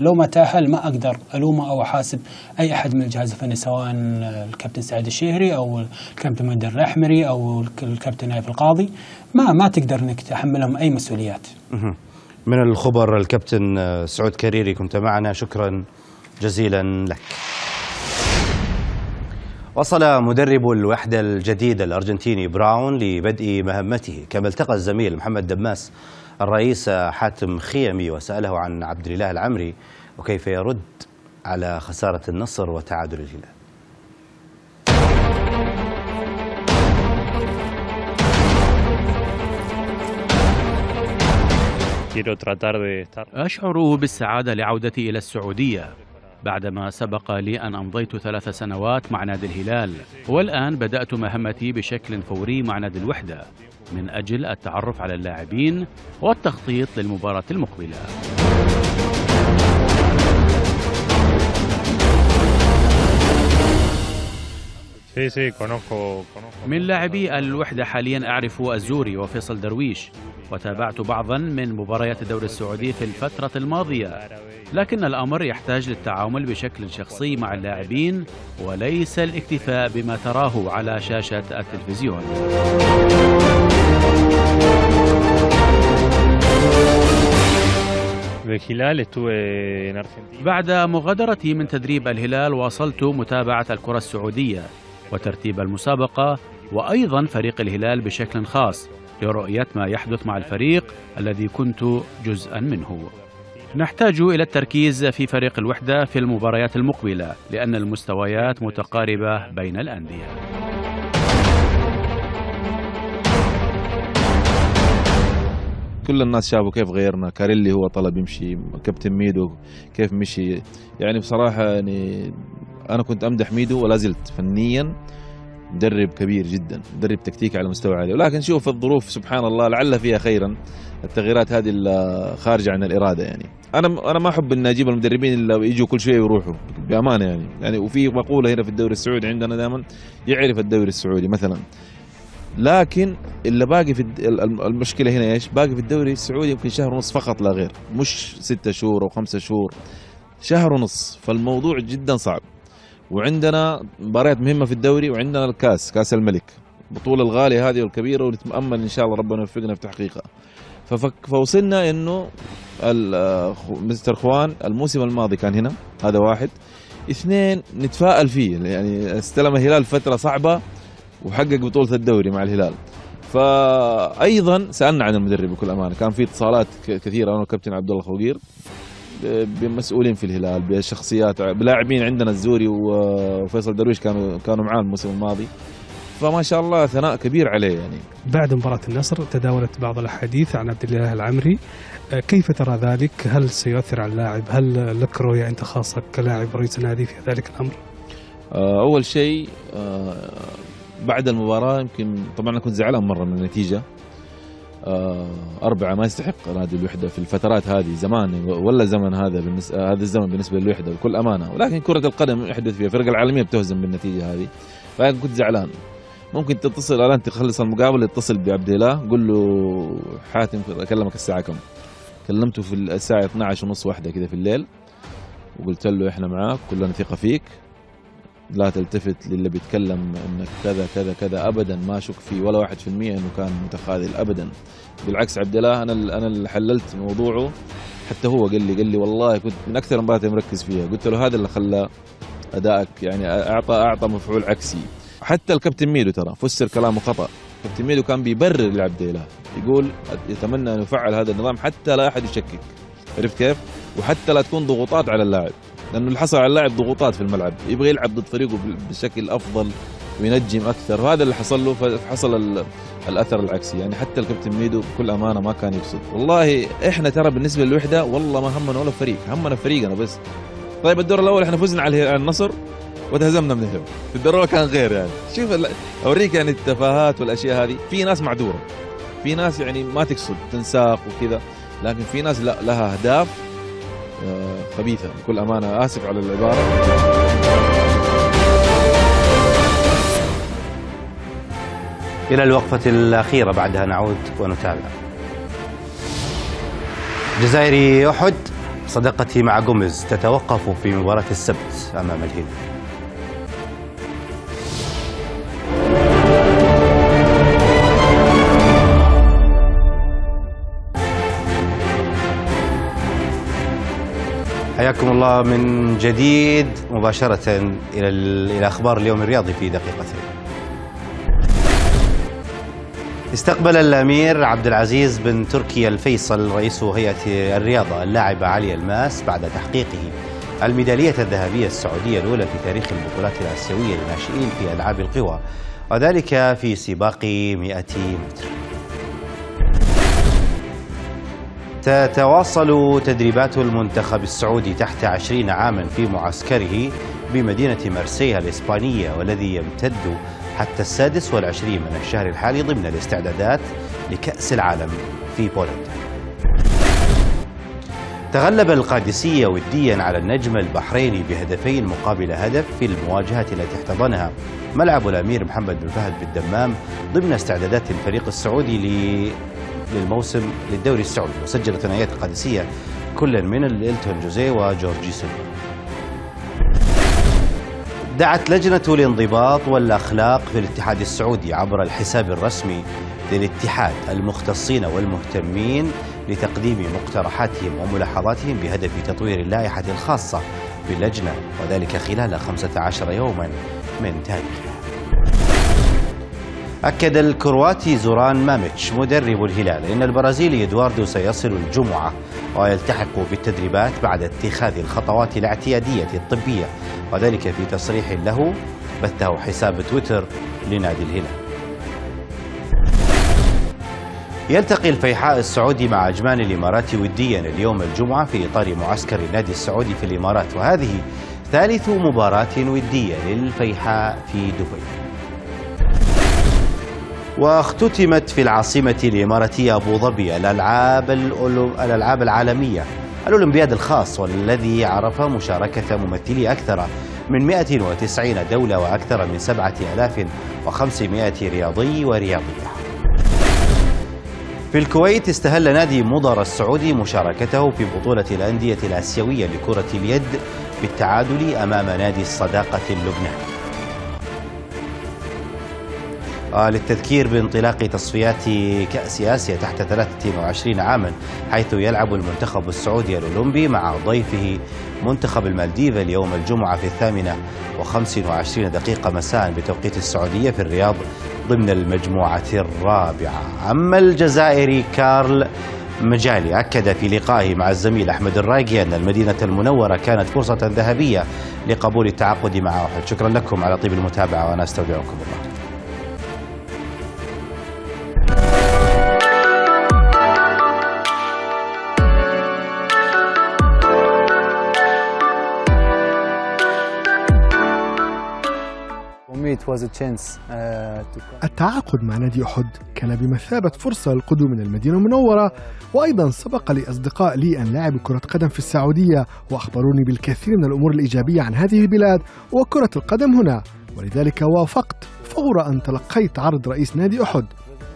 لو ما تأهل ما أقدر ألومه أو أحاسب أي أحد من الجهاز الفني سواء الكابتن سعد الشهري أو الكابتن مندر الاحمري أو الك- الكابتن نايف القاضي ما ما تقدر إنك تحملهم أي مسؤوليات. من الخبر الكابتن آه، سعود كريري كنت معنا. شكرا جزيلا لك. وصل مدرب الوحدة الجديدة الأرجنتيني براون لبدء مهمته كما التقى الزميل محمد دماس الرئيس حاتم خيمي وسأله عن عبد الإله العمري وكيف يرد على خسارة النصر وتعادل الهلال. أشعر بالسعادة لعودتي إلى السعودية. بعدما سبق لي أن أمضيت ثلاث سنوات مع نادي الهلال والآن بدأت مهمتي بشكل فوري مع نادي الوحدة من أجل التعرف على اللاعبين والتخطيط للمباراة المقبلة. من لاعبي الوحدة حاليا أعرف الزوري وفيصل درويش وتابعت بعضا من مباريات الدوري السعودي في الفترة الماضية. لكن الأمر يحتاج للتعامل بشكل شخصي مع اللاعبين وليس الاكتفاء بما تراه على شاشة التلفزيون. بعد مغادرتي من تدريب الهلال واصلت متابعة الكرة السعودية. وترتيب المسابقة وأيضا فريق الهلال بشكل خاص لرؤية ما يحدث مع الفريق الذي كنت جزءا منه. نحتاج إلى التركيز في فريق الوحدة في المباريات المقبلة لأن المستويات متقاربة بين الأندية. كل الناس شافوا كيف غيرنا. كاريلي هو طلب يمشي كابتن ميدو كيف مشي. يعني بصراحة يعني أنا كنت أمدح ميدو ولا زلت فنيا مدرب كبير جدا مدرب تكتيكي على مستوى عالي. ولكن شوف الظروف سبحان الله لعل فيها خيرا. التغييرات هذه اللي خارجة عن الإرادة يعني. أنا أنا ما أحب إن أجيب المدربين اللي يجوا كل شوية ويروحوا بأمانة يعني. يعني وفي مقولة هنا في الدوري السعودي عندنا دائما يعرف الدوري السعودي مثلا. لكن اللي باقي في المشكلة هنا إيش؟ باقي في الدوري السعودي يمكن شهر ونص فقط لا غير، مش ستة شهور أو خمسة شهور شهر ونص. فالموضوع جدا صعب. وعندنا مباريات مهمة في الدوري وعندنا الكاس كاس الملك. البطوله الغالية هذه والكبيرة ونتأمل إن شاء الله ربنا يوفقنا في تحقيقها. ففك فوصلنا إنه آه، مستر خوان الموسم الماضي كان هنا هذا واحد. اثنين نتفائل فيه يعني استلم الهلال فترة صعبة وحقق بطولة الدوري مع الهلال. فأيضا سألنا عن المدرب بكل أمانة كان في اتصالات ك- كثيرة أنا والكابتن عبد الله خوقير بمسؤولين في الهلال بشخصيات بلاعبين عندنا الزوري وفيصل درويش كانوا كانوا معاه الموسم الماضي فما شاء الله ثناء كبير عليه يعني بعد مباراة النصر تداولت بعض الأحاديث عن عبد الله العمري آه، كيف ترى ذلك؟ هل سيؤثر على اللاعب؟ هل لك رؤية أنت خاصة كلاعب رئيس النادي في ذلك الأمر؟ آه، أول شيء آه، بعد المباراة يمكن طبعا أنا كنت زعلان مرة من النتيجة أربعة ما يستحق نادي الوحدة في الفترات هذه زمان ولا زمن هذا بالنسبة هذا الزمن بالنسبة للوحدة بكل أمانة. ولكن كرة القدم يحدث فيها الفرق العالمية بتهزم بالنتيجة هذه. فأنا كنت زعلان. ممكن تتصل الآن تخلص المقابلة اتصل بعبد الله قول له حاتم أكلمك الساعة كم؟ كلمته في الساعة 12 ونص واحدة كذا في الليل. وقلت له إحنا معاك كلنا ثقة فيك. لا تلتفت للي بيتكلم إنك كذا كذا كذا ابدا. ما أشك فيه ولا واحد في المية إنه كان متخاذل ابدا. بالعكس عبد الله أنا أنا اللي حللت موضوعه. حتى هو قال لي قال لي والله كنت من أكثر المباريات مركز فيها. قلت له هذا اللي خلى أدائك يعني أعطى أعطى مفعول عكسي. حتى الكابتن ميدو ترى فسر كلامه خطأ. كابتن ميدو كان بيبرر لعبد الله. يقول يتمنى أن يفعل هذا النظام حتى لا أحد يشكك. عرفت كيف؟ وحتى لا تكون ضغوطات على اللاعب. لأنه اللي حصل على اللاعب ضغوطات في الملعب. يبغى يلعب ضد فريقه بشكل أفضل وينجم أكثر. وهذا اللي حصل له فحصل ال- الأثر العكسي. يعني حتى الكابتن ميدو بكل أمانة ما كان يقصد والله إحنا ترى بالنسبة للوحدة والله ما همنا ولا فريق. همنا فريقنا بس. طيب الدور الأول إحنا فزنا على النصر وتهزمنا من الهلال. الدروع كان غير يعني. شوف أوريك يعني التفاهات والأشياء هذه. في ناس معذورة. في ناس يعني ما تقصد تنساق وكذا. لكن في ناس لا لها أهداف. آه، خبيثة. بكل أمانة آسف على العبارة. إلى الوقفة الأخيرة بعدها نعود ونتابع. جزائري أحد صداقتي مع جوميز تتوقف في مباراة السبت أمام الهلال. حياكم الله من جديد مباشرة إلى إلى أخبار اليوم الرياضي في دقيقتين. استقبل الأمير عبد العزيز بن تركي الفيصل رئيس هيئة الرياضة اللاعب علي الماس بعد تحقيقه الميدالية الذهبية السعودية الأولى في تاريخ البطولات الآسيوية للناشئين في ألعاب القوى وذلك في سباق 100 متر. تتواصل تدريبات المنتخب السعودي تحت عشرين عاما في معسكره بمدينة مرسيا الإسبانية والذي يمتد حتى السادس والعشرين من الشهر الحالي ضمن الاستعدادات لكأس العالم في بولندا. تغلب القادسية وديا على النجم البحريني بهدفين مقابل هدف في المواجهة التي احتضنها ملعب الأمير محمد بن فهد بالدمام ضمن استعدادات الفريق السعودي للموسم للدوري السعودي وسجل ثنائيات القادسية كل من الإلتون جوزيه وجورجي سيلفا. دعت لجنة الانضباط والأخلاق في الاتحاد السعودي عبر الحساب الرسمي للاتحاد المختصين والمهتمين لتقديم مقترحاتهم وملاحظاتهم بهدف تطوير اللائحة الخاصة باللجنة وذلك خلال 15 يوما من تاريخها. أكد الكرواتي زوران ماميتش مدرب الهلال أن البرازيلي إدواردو سيصل الجمعة ويلتحق بالتدريبات بعد اتخاذ الخطوات الاعتيادية الطبية وذلك في تصريح له بثه حساب تويتر لنادي الهلال. يلتقي الفيحاء السعودي مع أجمان الإمارات وديا اليوم الجمعة في إطار معسكر النادي السعودي في الإمارات وهذه ثالث مباراة ودية للفيحاء في دبي. واختتمت في العاصمة الإماراتية أبو ظبي الألعاب الألعاب العالمية. الأولمبياد الخاص والذي عرف مشاركة ممثلي أكثر من 190 دولة وأكثر من 7500 رياضي ورياضية. في الكويت استهل نادي مضر السعودي مشاركته في بطولة الأندية الآسيوية لكرة اليد بالتعادل أمام نادي الصداقة اللبناني. للتذكير بانطلاق تصفيات كأس آسيا تحت 23 عاما حيث يلعب المنتخب السعودي الأولمبي مع ضيفه منتخب المالديف اليوم الجمعة في الثامنة وخمس وعشرين دقيقة مساء بتوقيت السعودية في الرياض ضمن المجموعة الرابعة. أما الجزائري كارل مجالي أكد في لقائه مع الزميل أحمد الرايقي أن المدينة المنورة كانت فرصة ذهبية لقبول التعاقد مع أحد. شكرا لكم على طيب المتابعة وأنا أستودعكم الله. التعاقد مع نادي أحد كان بمثابة فرصة للقدوم من المدينة المنورة وأيضا سبق لأصدقاء لي أن لعبوا كرة قدم في السعودية وأخبروني بالكثير من الأمور الإيجابية عن هذه البلاد وكرة القدم هنا ولذلك وافقت فور أن تلقيت عرض رئيس نادي أحد.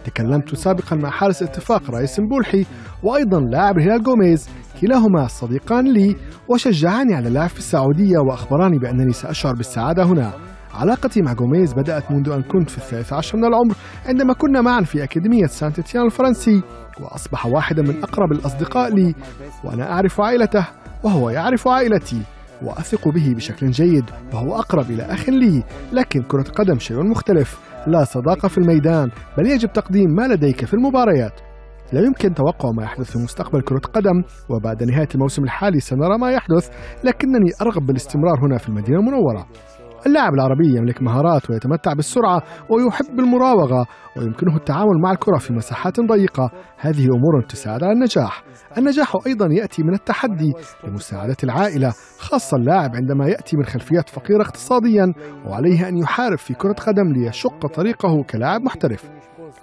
تكلمت سابقا مع حارس اتفاق رايس مبولحي وأيضا لاعب الهلال جوميز كلاهما صديقان لي وشجعاني على اللعب في السعودية وأخبراني بأنني سأشعر بالسعادة هنا. علاقتي مع جوميز بدأت منذ أن كنت في الثالث عشر من العمر عندما كنا معا في أكاديمية سانت تيان الفرنسي وأصبح واحدا من أقرب الأصدقاء لي وأنا أعرف عائلته وهو يعرف عائلتي وأثق به بشكل جيد وهو أقرب إلى أخ لي. لكن كرة القدم شيء مختلف لا صداقة في الميدان بل يجب تقديم ما لديك في المباريات. لا يمكن توقع ما يحدث في مستقبل كرة قدم وبعد نهاية الموسم الحالي سنرى ما يحدث لكنني أرغب بالاستمرار هنا في المدينة المنورة. اللاعب العربي يملك مهارات ويتمتع بالسرعة ويحب المراوغة ويمكنه التعامل مع الكرة في مساحات ضيقة. هذه أمور تساعد على النجاح. النجاح أيضا يأتي من التحدي لمساعدة العائلة خاصة اللاعب عندما يأتي من خلفيات فقيرة اقتصاديا وعليه أن يحارب في كرة قدم ليشق طريقه كلاعب محترف.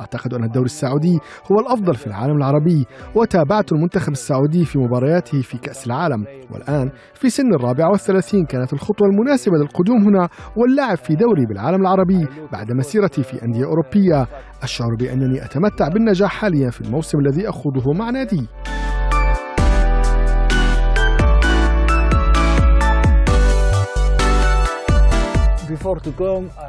أعتقد أن الدوري السعودي هو الأفضل في العالم العربي وتابعت المنتخب السعودي في مبارياته في كأس العالم. والآن في سن الرابعة والثلاثين كانت الخطوة المناسبة للقدوم هنا واللعب في دوري بالعالم العربي بعد مسيرتي في أندية أوروبية. أشعر بأنني أتمتع بالنجاح حاليا في الموسم الذي أخوضه مع نادي.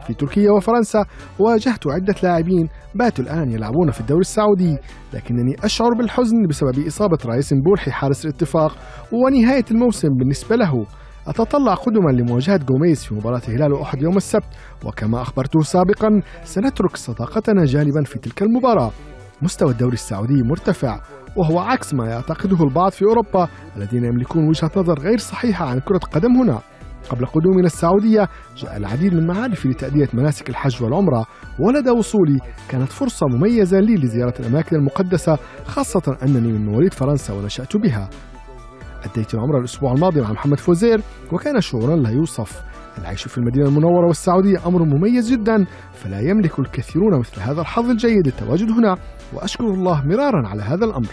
في تركيا وفرنسا واجهت عدة لاعبين باتوا الآن يلعبون في الدوري السعودي. لكنني أشعر بالحزن بسبب إصابة رايس بولحي حارس الاتفاق ونهاية الموسم بالنسبة له. أتطلع قدما لمواجهة جوميز في مباراة هلال وأحد يوم السبت وكما أخبرته سابقا سنترك صداقتنا جانبا في تلك المباراة. مستوى الدوري السعودي مرتفع وهو عكس ما يعتقده البعض في أوروبا الذين يملكون وجهة نظر غير صحيحة عن كرة القدم هنا. قبل قدومنا السعودية جاء العديد من معارفي لتأدية مناسك الحج والعمرة ولدى وصولي كانت فرصة مميزة لي لزيارة الأماكن المقدسة خاصة أنني من مواليد فرنسا ونشأت بها. أديت العمرة الأسبوع الماضي مع محمد فوزير وكان شعورا لا يوصف. العيش في المدينة المنورة والسعودية أمر مميز جدا فلا يملك الكثيرون مثل هذا الحظ الجيد للتواجد هنا وأشكر الله مرارا على هذا الأمر.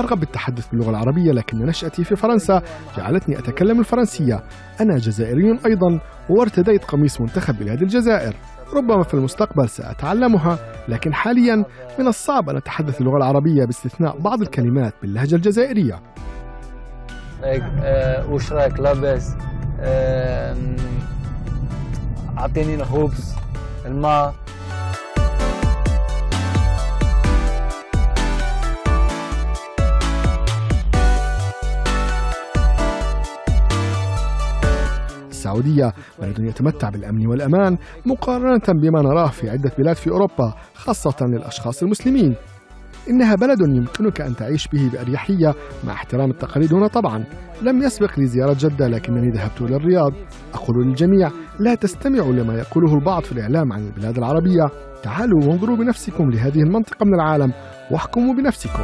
أرغب بالتحدث باللغة العربية لكن نشأتي في فرنسا. جعلتني أتكلم الفرنسية. أنا جزائري أيضا وارتديت قميص منتخب بلاد الجزائر. ربما في المستقبل سأتعلمها لكن حاليا من الصعب أن أتحدث اللغة العربية باستثناء بعض الكلمات باللهجة الجزائرية. وش رأيك؟ لاباس أعطيني الخبز الماء. السعودية بلد يتمتع بالأمن والأمان مقارنة بما نراه في عدة بلاد في أوروبا خاصة للأشخاص المسلمين. إنها بلد يمكنك أن تعيش به بأريحية مع احترام التقاليد هنا طبعا. لم يسبق لي زيارة جدة لكنني ذهبت إلى الرياض. أقول للجميع لا تستمعوا لما يقوله البعض في الإعلام عن البلاد العربية. تعالوا وانظروا بنفسكم لهذه المنطقة من العالم واحكموا بنفسكم.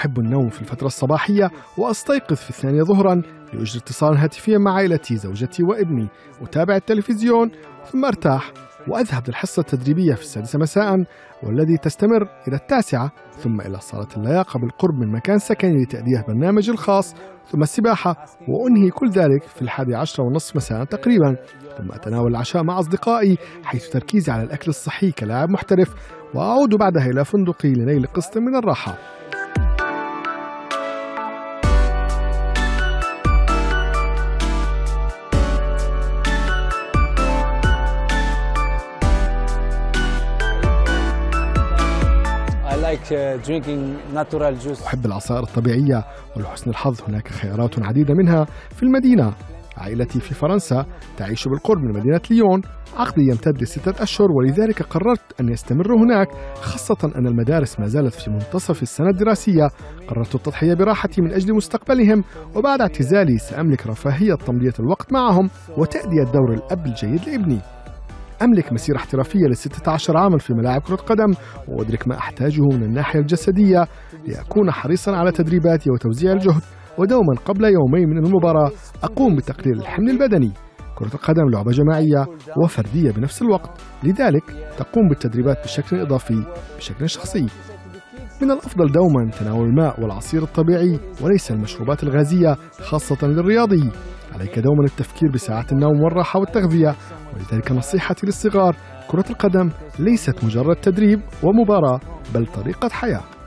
أحب النوم في الفترة الصباحية وأستيقظ في الثانية ظهرا لأجري اتصالا هاتفيا مع عائلتي زوجتي وابني أتابع التلفزيون ثم أرتاح وأذهب للحصة التدريبية في السادسة مساء والذي تستمر إلى التاسعة ثم إلى صالة اللياقة بالقرب من مكان سكني لتأدية برنامجي الخاص ثم السباحة وأنهي كل ذلك في الحادي عشرة ونصف مساء تقريبا ثم أتناول العشاء مع أصدقائي حيث تركيزي على الأكل الصحي كلاعب محترف وأعود بعدها إلى فندقي لنيل قسط من الراحة. أحب العصائر الطبيعية ولحسن الحظ. هناك خيارات عديدة منها في المدينة. عائلتي في فرنسا تعيش بالقرب من مدينة ليون. عقدي يمتد لستة أشهر ولذلك قررت أن يستمر هناك خاصة أن المدارس ما زالت في منتصف السنة الدراسية. قررت التضحية براحتي من أجل مستقبلهم وبعد اعتزالي سأملك رفاهية تمضية الوقت معهم وتأدية دور الأب الجيد لابني. أملك مسيرة احترافية لستة عشر عاما في ملاعب كرة قدم وأدرك ما أحتاجه من الناحية الجسدية لأكون حريصا على تدريباتي وتوزيع الجهد ودوما قبل يومين من المباراة أقوم بتقليل الحمل البدني. كرة القدم لعبة جماعية وفردية بنفس الوقت لذلك تقوم بالتدريبات بشكل إضافي بشكل شخصي. من الأفضل دوما تناول الماء والعصير الطبيعي وليس المشروبات الغازية خاصة للرياضي. عليك دوما التفكير بساعات النوم والراحة والتغذية ولذلك نصيحتي للصغار كرة القدم ليست مجرد تدريب ومباراة بل طريقة حياة.